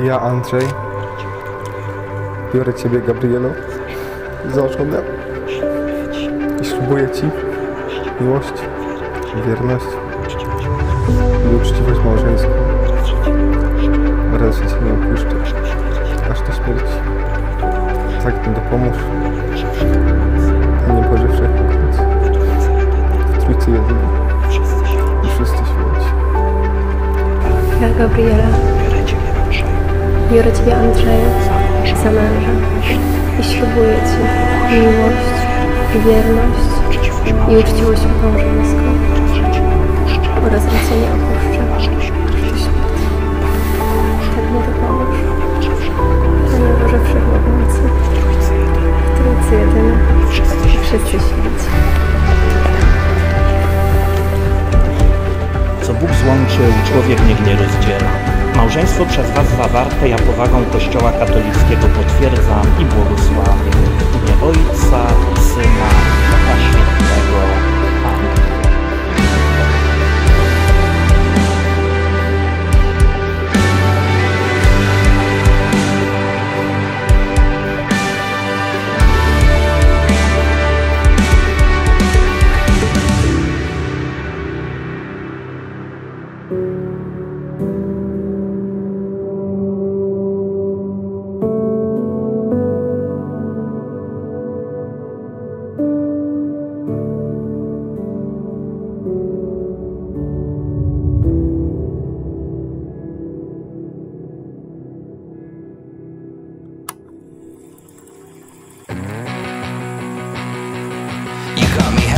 Ja, Andrzej, biorę Ciebie, Gabrielo, za żonę i ślubuję Ci miłość, wierność i uczciwość małżeńską. Oraz, że Cię nie opuszczę aż do śmierci. Tak mi dopomóż, Panie Boże Wszechmogący, w Trójcy Jedynej i wszyscy święci. Ja, Gabriela, biorę Ciebie, Andrzeju, za męża i ślubuję Ci miłość, wierność i uczciwość małżeńską oraz, że Cię nie opuszczę. Tak mi dopomóż, Panie Boże Wszechmogący, Trójcy Jedynej i wszyscy święci. Co Bóg złączył, człowiek niech nie rozdziela. Małżeństwo przez Was zawarte ja powagą Kościoła katolickiego potwierdzam i błogosławię. W Ojca, call me